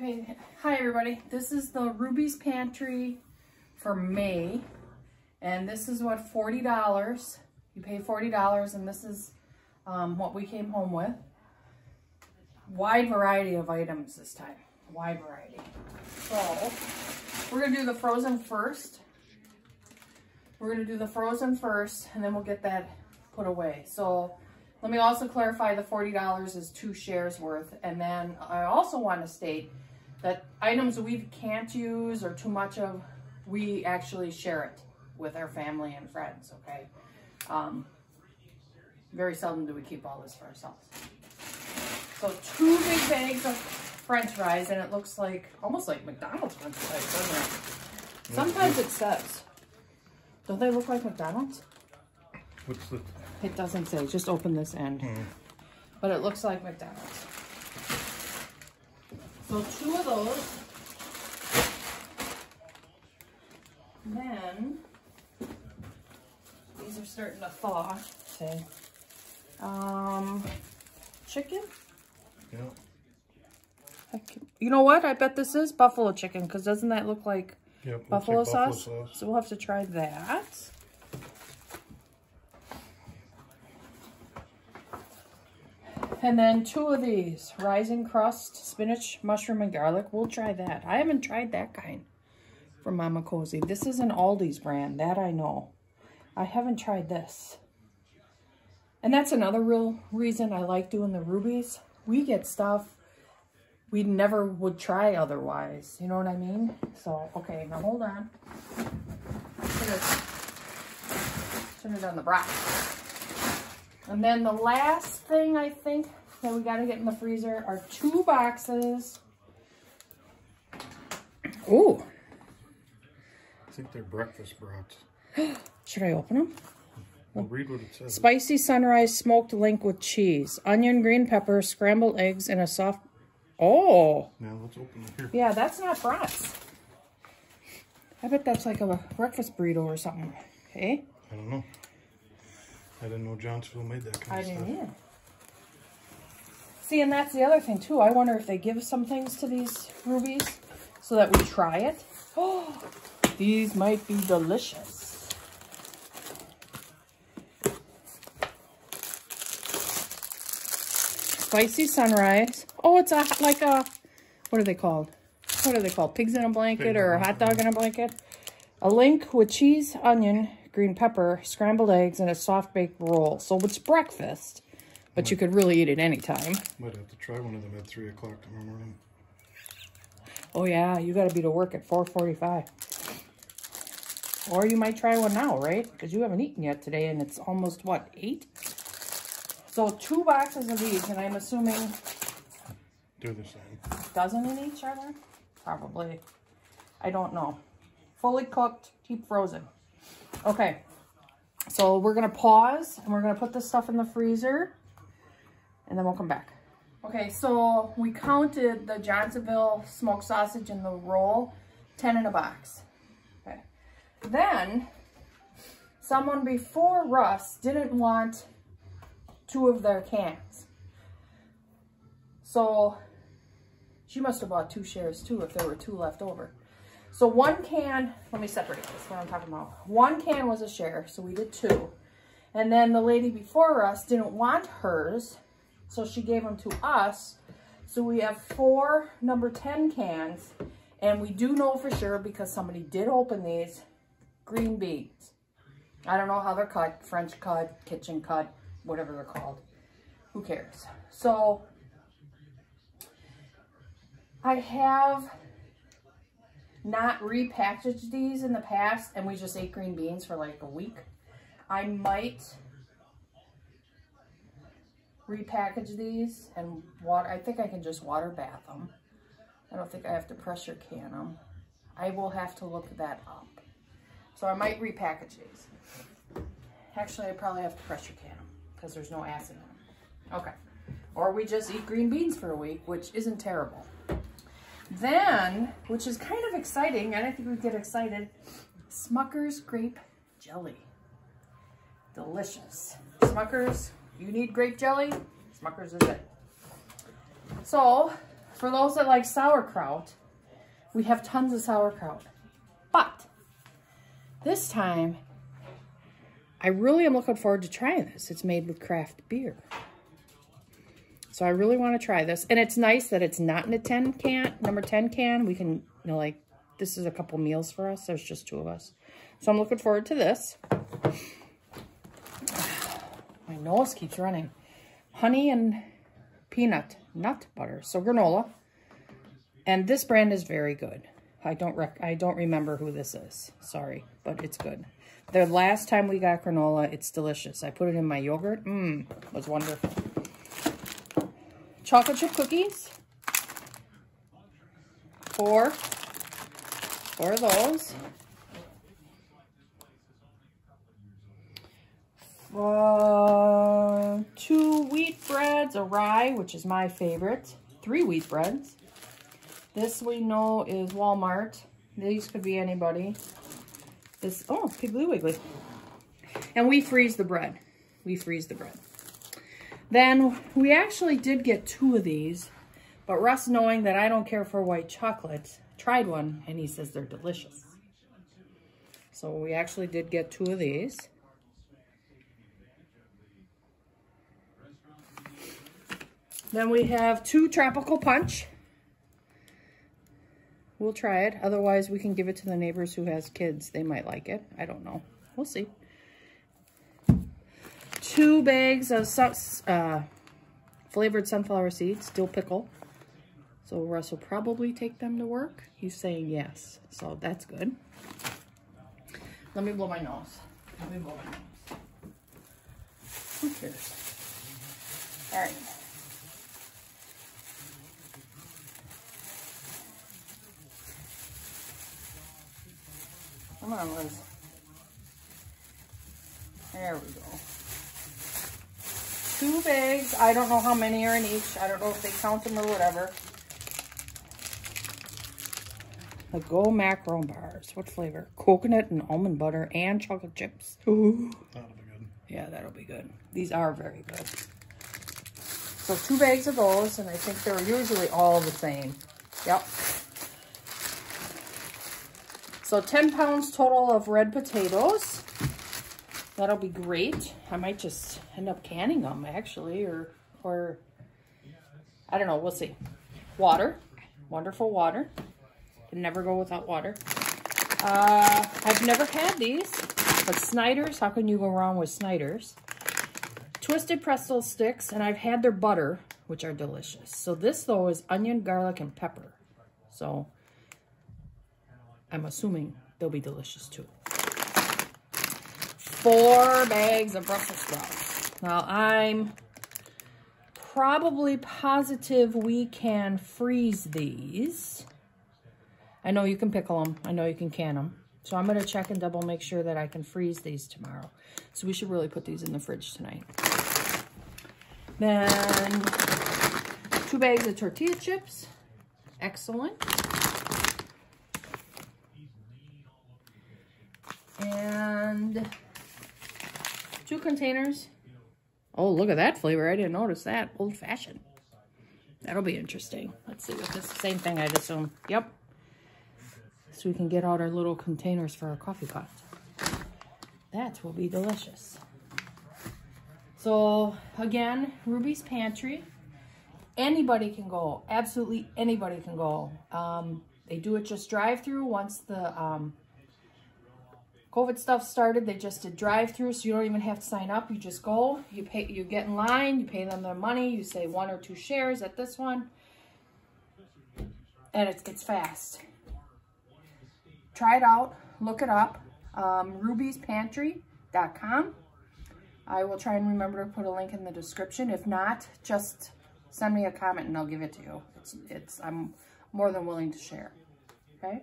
Okay, hi everybody. This is the Ruby's Pantry for May. And this is what, $40. You pay $40 and this is um, what we came home with. Wide variety of items this time. Wide variety. So, we're to do the frozen first. We're to do the frozen first and then we'll get that put away. So, let me also clarify the $40 is two shares worth. And then I also want to state that items we can't use or too much of, we actually share it with our family and friends, okay? Um, very seldom do we keep all this for ourselves. So two big bags of french fries, and it looks like, almost like McDonald's french fries, doesn't it? Sometimes it says. Don't they look like McDonald's? What's the? It doesn't say, just open this end. But it looks like McDonald's. So two of those. Then, these are starting to thaw, say. Um, chicken? Yeah. Heck, You know what? I bet this is buffalo chicken, because doesn't that look like Yep. looks buffalo, like sauce? sauce. So we'll have to try that. And then two of these, rising crust, spinach, mushroom, and garlic. We'll try that. I haven't tried that kind from Mama Cozzi. This is an Aldi's brand, that I know. I haven't tried this. And that's another real reason I like doing the Ruby's. We get stuff we never would try otherwise. You know what I mean? So, okay, now hold on. Turn it, turn it on the broth. And then the last thing I think that we gotta get in the freezer are two boxes. Ooh, I think they're breakfast brats. should I open them? Well, read what it says. Spicy sunrise smoked link with cheese, onion, green pepper, scrambled eggs, and a soft. Oh, Now let's open it here. yeah, that's not brats. I bet that's like a breakfast burrito or something. Okay, I don't know. I didn't know Johnsonville made that kind I of stuff. I didn't either. See, and that's the other thing too. I wonder if they give some things to these Ruby's so that we try it. Oh, these might be delicious. Spicy sunrise. Oh, it's a like a what are they called? What are they called? Pigs in a blanket Pig or a hot dog in a blanket? A link with cheese, onion, green pepper, scrambled eggs, and a soft baked roll. So it's breakfast, but you could really eat it anytime. Might have to try one of them at 3 o'clock tomorrow morning. Oh yeah, you got to be to work at 4:45. Or you might try one now, right? Because you haven't eaten yet today, and it's almost what eight. So two boxes of these, and I'm assuming Do the same. dozen in each, are there? Probably. I don't know. Fully cooked, keep frozen. Okay. So we're going to pause and we're going to put this stuff in the freezer and then we'll come back. Okay, so we counted the Johnsonville smoked sausage in the roll, 10 in a box. Okay. Then someone before Russ didn't want two of their cans. So she must have bought two shares too if there were two left over. So one can, let me separate this, what I'm talking about. One can was a share, so we did two. And then the lady before us didn't want hers, so she gave them to us. So we have four number 10 cans, and we do know for sure because somebody did open these, green beans. I don't know how they're cut, French cut, kitchen cut, whatever they're called. Who cares? So I have not repackaged these in the past and we just ate green beans for like a week. I might repackage these and water. I think I can just water bath them. I don't think I have to pressure can them. I will have to look that up. So I might repackage these. Actually, I probably have to pressure can them because there's no acid in them. Okay. Or we just eat green beans for a week, which isn't terrible. Then, which is kind of exciting, I don't think we'd get excited, Smucker's Grape Jelly. Delicious. Smucker's, you need grape jelly? Smucker's is it. So, for those that like sauerkraut, we have tons of sauerkraut. But, this time, I really am looking forward to trying this. It's made with craft beer. So I really want to try this. And it's nice that it's not in a 10 can, number 10 can. We can, you know, like, this is a couple meals for us. There's just two of us. So I'm looking forward to this. My nose keeps running. Honey and peanut nut butter. So granola. And this brand is very good. I don't rec I don't remember who this is. Sorry, but it's good. The last time we got granola, it's delicious. I put it in my yogurt. Mmm, was wonderful. Chocolate chip cookies. Four. Four of those. Uh, two wheat breads, a rye, which is my favorite. Three wheat breads. This we know is Walmart. These could be anybody. This, oh, Piggly Wiggly. And we freeze the bread. We freeze the bread. Then we actually did get two of these, but Russ, knowing that I don't care for white chocolate, tried one and he says they're delicious. So we actually did get two of these. Then we have two Tropical Punch. We'll try it. Otherwise, we can give it to the neighbors who has kids. They might like it. I don't know. We'll see. Two bags of uh, flavored sunflower seeds, dill pickle. So Russ will probably take them to work. He's saying yes. So that's good. Let me blow my nose. Let me blow my nose. Who cares? All right. Come on, Liz. There we go. Two bags. I don't know how many are in each. I don't know if they count them or whatever. The GoMacro bars. What flavor? Coconut and almond butter and chocolate chips. Ooh. That'll be good. Yeah, that'll be good. These are very good. So two bags of those, and I think they're usually all the same. Yep. So 10 pounds total of red potatoes. That'll be great. I might just end up canning them actually, or, or I don't know, we'll see. Water, wonderful water. Can never go without water. Uh, I've never had these, but Snyder's, how can you go wrong with Snyder's? Twisted pretzel sticks, and I've had their butter, which are delicious. So this, though, is onion, garlic, and pepper. So I'm assuming they'll be delicious too. Four bags of Brussels sprouts. Now I'm probably positive we can freeze these. I know you can pickle them. I know you can can them. So I'm going to check and double make sure that I can freeze these tomorrow. So we should really put these in the fridge tonight. Then two bags of tortilla chips. Excellent. and two containers. Oh, look at that flavor. I didn't notice that. Old fashioned. That'll be interesting. Let's see if it's the same thing I'd assume. Yep. So we can get out our little containers for our coffee pot. That will be delicious. So again, Ruby's Pantry. Anybody can go. Absolutely anybody can go. Um, they do it just drive through once the um, COVID stuff started, they just did drive-through, so you don't even have to sign up. You just go, you pay, you get in line, you pay them their money, you say one or two shares at this one, and it's, it's fast. Try it out, look it up, um, rubyspantry.com. I will try and remember to put a link in the description. If not, just send me a comment and I'll give it to you. It's, it's, I'm more than willing to share, okay?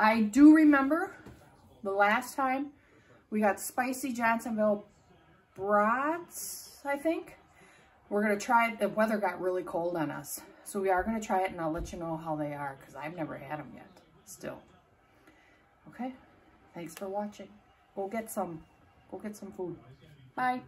I do remember the last time we got spicy Johnsonville brats, I think. We're going to try it. The weather got really cold on us. So we are going to try it and I'll let you know how they are because I've never had them yet still. Okay. Thanks for watching. Go get some, go get some food. Bye.